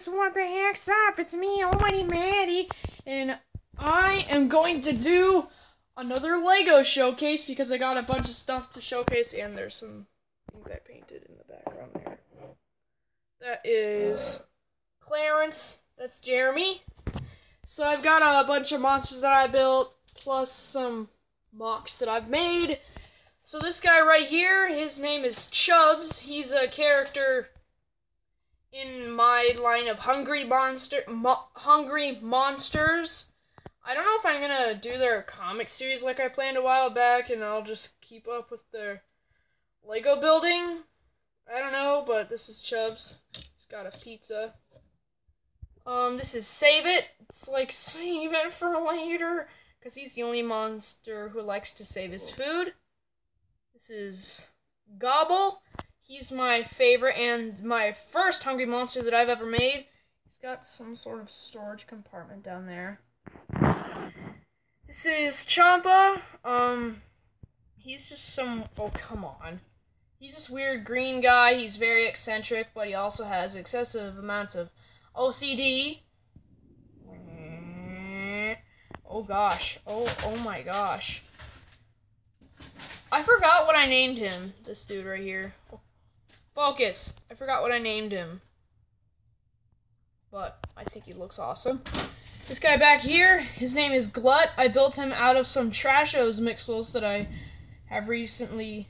guys, what the heck's up? It's me, Almighty Maddie, and I am going to do another Lego showcase because I got a bunch of stuff to showcase, and there's some things I painted in the background there. That is Clarence. That's Jeremy. So I've got a bunch of monsters that I built, plus some MOCs that I've made. So this guy right here, his name is Chubbs. He's a character in my line of Hungry Monster, Mo- Hungry Monsters. I don't know if I'm gonna do their comic series like I planned a while back, and I'll just keep up with their Lego building. I don't know, but this is Chubbs. He's got a pizza. Um, this is Save It. It's like save it for later, because he's the only monster who likes to save his food. This is Gobble. He's my favorite and my first hungry monster that I've ever made. He's got some sort of storage compartment down there. This is Champa. Um, he's just some. Oh, come on. He's this weird green guy. He's very eccentric, but he also has excessive amounts of OCD. Oh gosh. Oh, oh my gosh. I forgot what I named him. This dude right here. Focus. I forgot what I named him. But I think he looks awesome. This guy back here, his name is Glut. I built him out of some Trashoz mixels that I have recently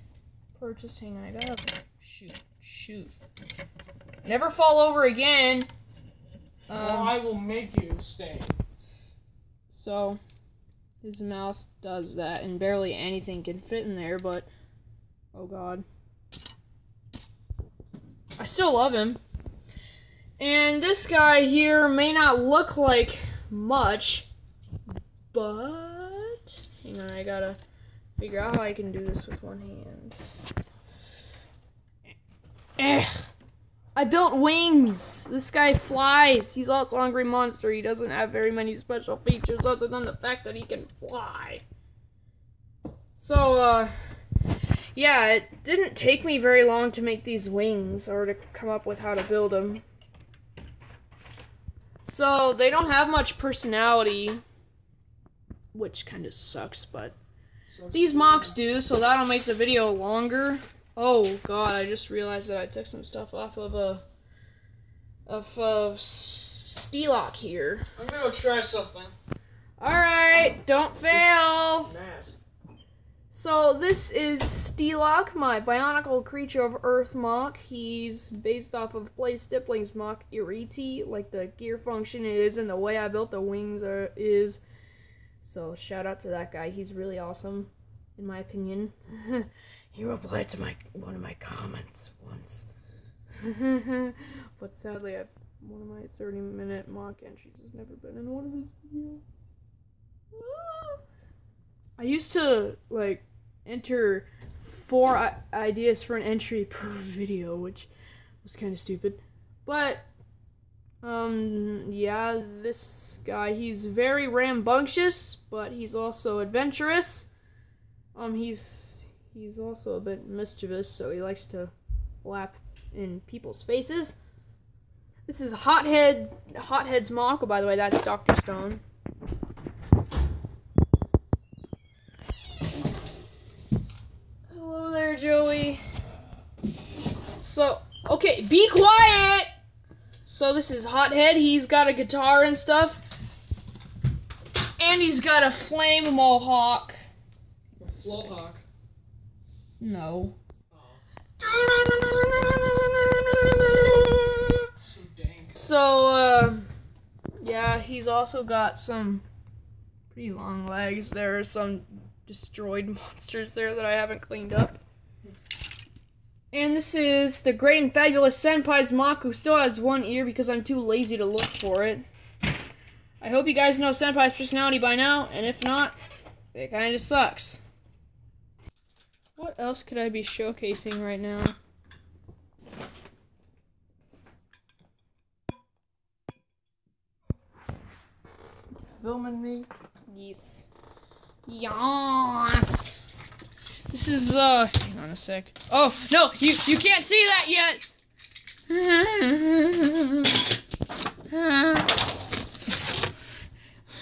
purchased. Hang on, I gotta shoot, shoot. Never fall over again. Um, well, I will make you stay. So, his mouth does that, and barely anything can fit in there, but oh god. I still love him. And this guy here may not look like much, but hang on, I gotta figure out how I can do this with one hand. Eh. I built wings. This guy flies. He's also a hungry monster. He doesn't have very many special features other than the fact that he can fly. So, uh, yeah, it didn't take me very long to make these wings or to come up with how to build them. So, they don't have much personality, which kind of sucks, but these MOCs do, so that'll make the video longer. Oh god, I just realized that I took some stuff off of a of of Steelok here. I'm gonna go try something. All right, don't fail. So this is Steelok, my Bionicle Creature of Earth MOC. He's based off of Blaze Stipling's MOC Iriti, like the gear function is and the way I built the wings are, is. So shout out to that guy. He's really awesome, in my opinion. he replied to my one of my comments once. but sadly, I've, one of my 30 minute MOC entries has never been in one of his videos. Ah! I used to like enter four ideas for an entry per video, which was kind of stupid. But, um, yeah, this guy, he's very rambunctious, but he's also adventurous. Um, he's, he's also a bit mischievous, so he likes to flap in people's faces. This is Hothead, Hothead's MOC, oh, by the way, that's Dr. Stone. Joey. So, okay, be quiet! So this is Hothead. He's got a guitar and stuff. And he's got a flame mohawk. Flowhawk. No. So. So, uh, yeah, he's also got some pretty long legs. There are some destroyed monsters there that I haven't cleaned up. And this is the Great and Fabulous Senpai's MOC, who still has one ear because I'm too lazy to look for it. I hope you guys know Senpai's personality by now, and if not, it kind of sucks. What else could I be showcasing right now? Filming me? Yes. Yes. This is, uh, kind of sick. Oh, no, you, you can't see that yet.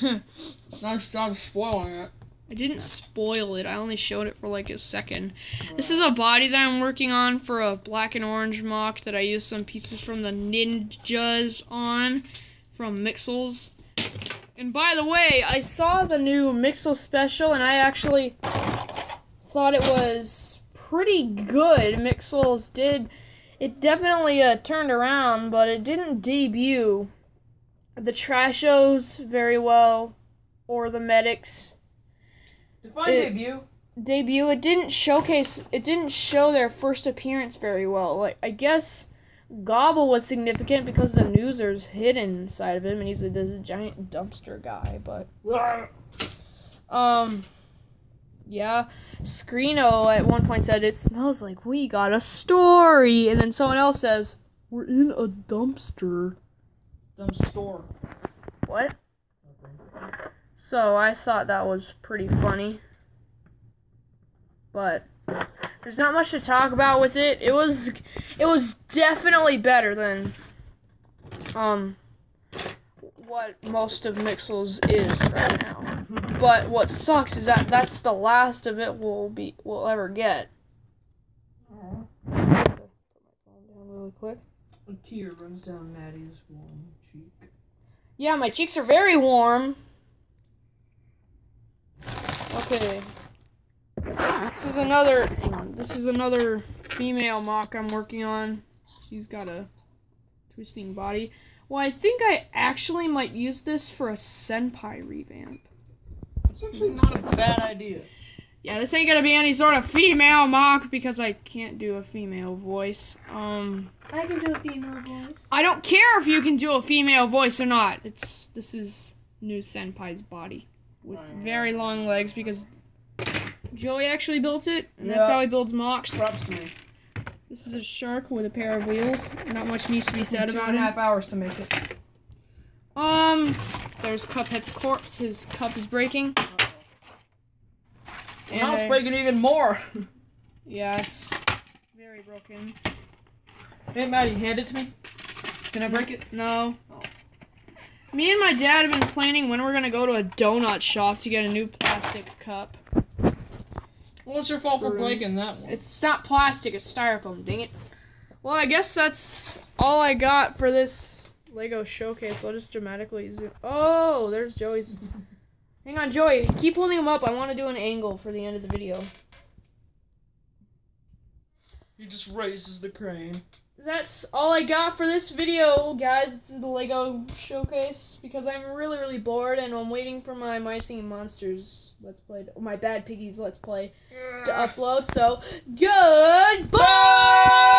nice job spoiling it. I didn't spoil it. I only showed it for like a second. Right. This is a body that I'm working on for a black and orange MOC that I used some pieces from the ninjas on from Mixels. And by the way, I saw the new Mixel special and I actually thought it was pretty good. Mixels did it definitely uh, turned around, but it didn't debut the Trashoz very well or the Medix Define It- debut. debut it didn't showcase it didn't show their first appearance very well like i guess gobble was significant because the newser's hidden inside of him and he's a, this giant dumpster guy but um yeah screeno at one point said it smells like we got a story and then someone else says we're in a dumpster Dumb store. what so i thought that was pretty funny but there's not much to talk about with it. It was it was definitely better than um what most of Mixels is right now. But what sucks is that that's the last of it we'll be we'll ever get. Put my phone down really quick. A tear runs down Maddie's warm cheek. Yeah, my cheeks are very warm. Okay. This is another hang on. This is another female MOC I'm working on. She's got a twisting body. Well, I think I actually might use this for a senpai revamp. It's actually not a bad idea. Yeah, this ain't gonna be any sort of female MOC because I can't do a female voice. Um, I can do a female voice. I don't care if you can do a female voice or not. It's this is new senpai's body with very long legs because Joey actually built it, and that's how he builds MOCs. Props to me. This is a shark with a pair of wheels. Not much needs to be said about and a half hours to make it. Um, there's Cuphead's corpse. His cup is breaking. And now it's I- breaking even more. Yes, very broken. hey, Maddie, hand it to me. Can I break it? No. Me and my dad have been planning when we're gonna go to a donut shop to get a new plastic cup. Well, it's your fault for breaking that one. It's not plastic, it's styrofoam, dang it. Well, I guess that's all I got for this Lego showcase. I'll just dramatically zoom. Oh, there's Joey's. Hang on, Joey. Keep holding him up. I want to do an angle for the end of the video. He just raises the crane. That's all I got for this video, guys. It's the Lego showcase because I'm really, really bored and I'm waiting for my Mice and Monsters Let's Play, or my Bad Piggies Let's Play to upload. So, goodbye!